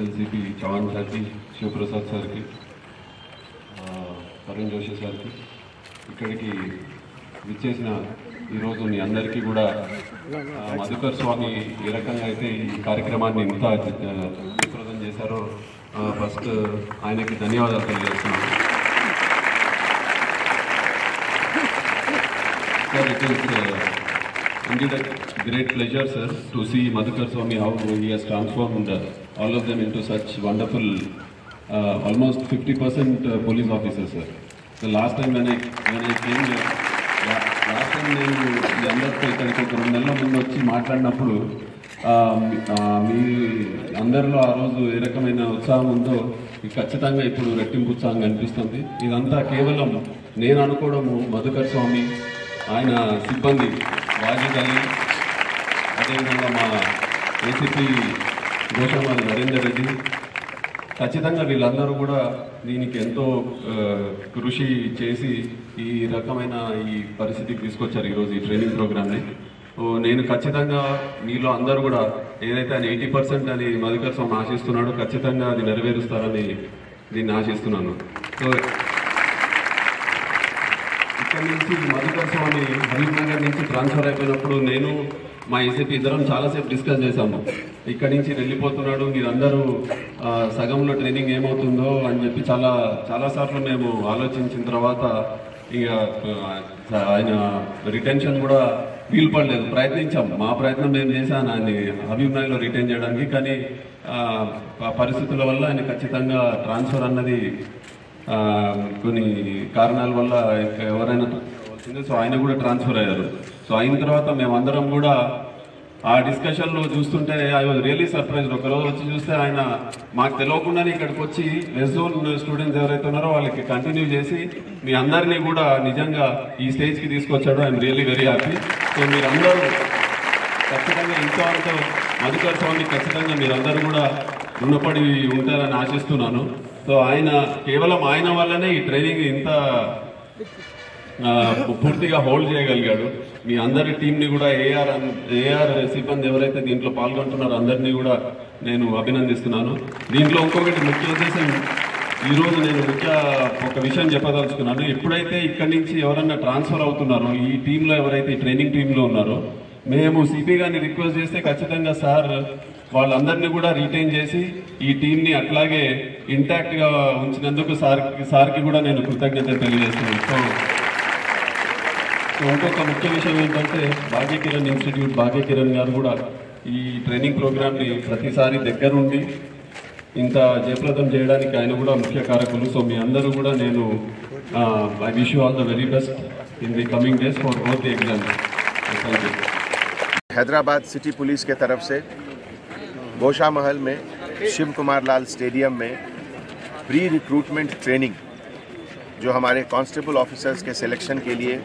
additional Chavan సార్కి శివప్రసాద్ సార్కి ఆ, తరుణ్ జోషి సార్కి ఇక్కడికి విచ్చేసిన ఈరోజు మీ అందరికీ కూడా మధుకర్ స్వామి ఏ రకంగా అయితే ఈ కార్యక్రమాన్ని ఇంత విప్రదం చేశారో ఫస్ట్ ఆయనకి ధన్యవాదాలు తెలియజేస్తున్నాను. Sir it is uh, indeed a great pleasure, sir, to see Madhukar Swami how he has transformed all of them into such wonderful, uh, almost 50% uh, police officers, sir. The last time when I when I came here, నేను మీ అందరితో ఇక్కడికి ఒక రెండు నెలల ముందు వచ్చి మాట్లాడినప్పుడు మీ- అందరిలో ఆ రోజు ఏ రకమైన ఉత్సాహం ఉందో ఖచ్చితంగా ఇప్పుడు రెట్టింపు ఉత్సాహం కనిపిస్తుంది ఇదంతా కేవలం నేను అనుకోవడము మధుకర్ స్వామి ఆయన సిబ్బంది వాజికల్లి అదేవిధంగా మా ఏసీపీ గోషామాలి నరేందర్ రెడ్డి. ఖచ్చితంగా వీళ్ళందరూ కూడా దీనికి ఎంతో కృషి చేసి ఈ రకమైన ఈ పరిస్థితికి తీసుకొచ్చారు ఈరోజు ఈ ట్రైనింగ్ ప్రోగ్రామ్ని. నేను ఖచ్చితంగా మీలో అందరూ కూడా ఏదైతే ఆయన ఎయిటీ పర్సెంట్ అని మధుకర్ స్వామి ఆశిస్తున్నాడో ఖచ్చితంగా అది నెరవేరుస్తారని దీన్ని ఆశిస్తున్నాను. సో ఇక్కడ నుంచి మధుకర్ స్వామి హబీబ్ నగర్ నుంచి ట్రాన్స్ఫర్ అయిపోయినప్పుడు నేను మా ఏసీపీ ఇద్దరం చాలాసేపు డిస్కస్ చేశాము. ఇక్కడి నుంచి వెళ్ళిపోతున్నాడు మీరందరూ సగంలో ట్రైనింగ్ ఏమవుతుందో అని చెప్పి చాలా చాలాసార్లు మేము ఆలోచించిన తర్వాత ఇక ఆయన రిటెన్షన్ కూడా వీలు పడలేదు ప్రయత్నించాం. మా ప్రయత్నం మేము చేశాను. ఆయన్ని హబీబ్ రిటైన్ చేయడానికి. కానీ పరిస్థితుల వల్ల ఆయన ఖచ్చితంగా ట్రాన్స్ఫర్ అన్నది కొన్ని కారణాల వల్ల ఎవరైనా సో ఆయన కూడా ట్రాన్స్ఫర్ అయ్యారు. సో అయిన తర్వాత మేమందరం కూడా ఆ డిస్కషన్లో చూస్తుంటే ఐ వాజ్ రియలీ సర్ప్రైజ్ ఒక రోజు వచ్చి చూస్తే ఆయన మాకు తెలియకుండానే ఇక్కడికి వచ్చి వెజోన్ స్టూడెంట్స్ ఎవరైతే ఉన్నారో వాళ్ళకి కంటిన్యూ చేసి మీ అందరినీ కూడా నిజంగా ఈ స్టేజ్కి తీసుకొచ్చాడు. I am really very happy so మీరందరూ ఖచ్చితంగా ఇంతో మధుకర్ స్వామి ఖచ్చితంగా మీరందరూ కూడా రుణపడి ఉంటారని ఆశిస్తున్నాను. సో ఆయన కేవలం ఆయన వల్లనే ఈ ట్రైనింగ్ ఇంత పూర్తిగా హోల్డ్ చేయగలిగాడు. మీ అందరి టీంని కూడా ఏఆర్ ఏఆర్ సిబ్బంది ఎవరైతే దీంట్లో పాల్గొంటున్నారో అందరినీ కూడా నేను అభినందిస్తున్నాను. దీంట్లో ఇంకొకటి ముఖ్య ఉద్దేశం ఈరోజు నేను ముఖ్య ఒక విషయం చెప్పదలుచుకున్నాను. ఎప్పుడైతే ఇక్కడి నుంచి ఎవరన్నా ట్రాన్స్ఫర్ అవుతున్నారో ఈ టీంలో ఎవరైతే ట్రైనింగ్ టీంలో ఉన్నారో మేము సిపి గారిని రిక్వెస్ట్ చేస్తే ఖచ్చితంగా సార్ వాళ్ళందరినీ కూడా రీటైన్ చేసి ఈ టీంని అట్లాగే ఇంటాక్ట్గా ఉంచినందుకు సార్ సార్కి కూడా నేను కృతజ్ఞత తెలియజేస్తున్నాను. సో సో ఇంకొక ముఖ్య విషయం ఏంటంటే భాగ్య కిరణ్ ఇన్స్టిట్యూట్ భాగ్య కిరణ్ గారు కూడా ఈ ట్రైనింగ్ ప్రోగ్రామ్ని ప్రతిసారి దగ్గరుండి ఇంత జయప్రదం చేయడానికి ఆయన కూడా ముఖ్య కారకులు సో మీ అందరూ కూడా నేను I wish you all the very best in the coming days for both the exams thank you Hyderabad city police के तरफ से गोशा महल में शिव कुमार लाल स्टेडियम में प्री रिक्रूटमेंट ट्रेनिंग जो हमारे कांस्टेबल ऑफिसर्स के सिलेक्शन के लिए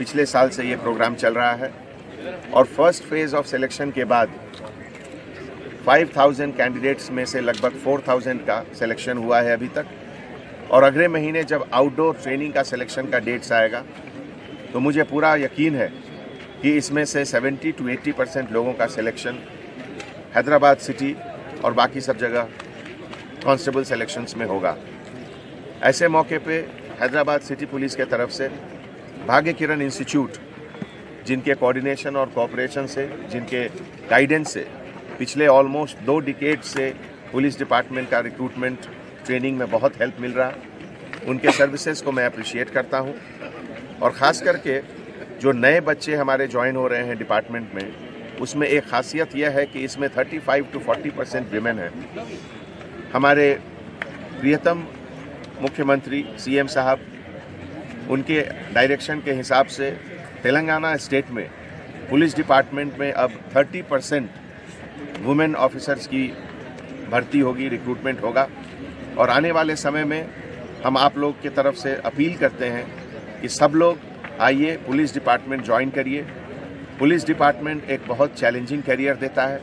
पिछले साल से ये प्रोग्राम चल रहा है। और फ़र्स्ट फ़ेज़ ऑफ़ सिलेक्शन के बाद 5000 कैंडिडेट्स में से लगभग 4000 का सिलेक्शन हुआ है अभी तक। और अगले महीने जब आउटडोर ट्रेनिंग का सिलेक्शन का डेट्स आएगा तो मुझे पूरा यकीन है कि इसमें से 70 टू 80 परसेंट लोगों का सिलेक्शन हैदराबाद सिटी और बाकी सब जगह कांस्टेबल सिलेक्शंस में होगा। ऐसे मौके पे हैदराबाद सिटी पुलिस के तरफ़ से भाग्य किरण इंस्टीट्यूट, जिनके कोऑर्डिनेशन और कोऑपरेशन से, जिनके गाइडेंस से, पिछले ऑलमोस्ट दो डिकेट से पुलिस डिपार्टमेंट का रिक्रूटमेंट ट्रेनिंग में बहुत हेल्प मिल रहा। उनके सर्विसेज़ को मैं अप्रिशिएट करता हूँ। और ख़ास करके जो नए बच्चे हमारे ज्वाइन हो रहे हैं डिपार्टमेंट में, उसमें एक खासियत यह है कि इसमें 35 टू 40 परसेंट वीमेन हैं। हमारे प्रियतम मुख्यमंत्री सीएम साहब उनके डायरेक्शन के हिसाब से तेलंगाना स्टेट में पुलिस डिपार्टमेंट में अब 30 परसेंट वुमेन ऑफिसर्स की भर्ती होगी रिक्रूटमेंट होगा। और आने वाले समय में हम आप लोग की तरफ़ से अपील करते हैं कि सब लोग आइए पुलिस डिपार्टमेंट ज्वाइन करिए। पुलिस डिपार्टमेंट एक बहुत चैलेंजिंग करियर देता है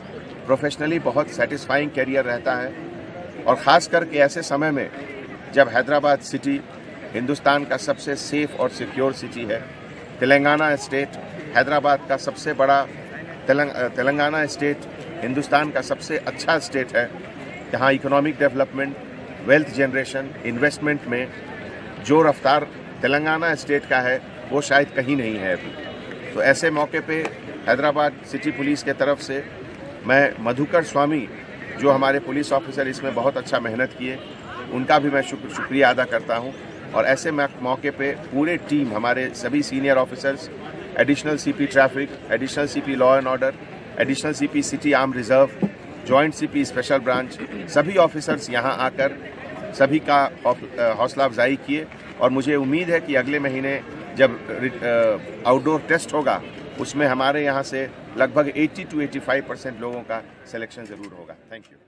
प्रोफेशनली बहुत सेटिस्फाइंग करियर रहता है। और ख़ास करके ऐसे समय में जब हैदराबाद सिटी हिंदुस्तान का सबसे सेफ़ और सिक्योर सिटी है। तेलंगाना स्टेट हैदराबाद का सबसे बड़ा तेलंग, तेलंगाना स्टेट हिंदुस्तान का सबसे अच्छा स्टेट है। यहाँ economic development wealth generation investment में जो रफ्तार तेलंगाना स्टेट का है वो शायद कहीं नहीं है अभी। तो ऐसे मौके पे हैदराबाद सिटी पुलिस के तरफ़ से मैं मधुकर स्वामी जो हमारे पुलिस ऑफिसर इसमें बहुत अच्छा मेहनत किए उनका भी मैं शुक्र शुक्रिया अदा करता हूँ। और ऐसे मौके पे पूरे टीम, हमारे सभी senior officers additional CP traffic additional CP law and order additional CP city arm reserve joint CP special branch सभी ऑफिसर्स यहाँ आकर सभी का हौसला अफजाई किए और मुझे उम्मीद है कि अगले महीने जब आउटडोर टेस्ट होगा, उसमें हमारे यहाँ से लगभग 80 टू 85 परसेंट लोगों का सिलेक्शन ज़रूर होगा। Thank you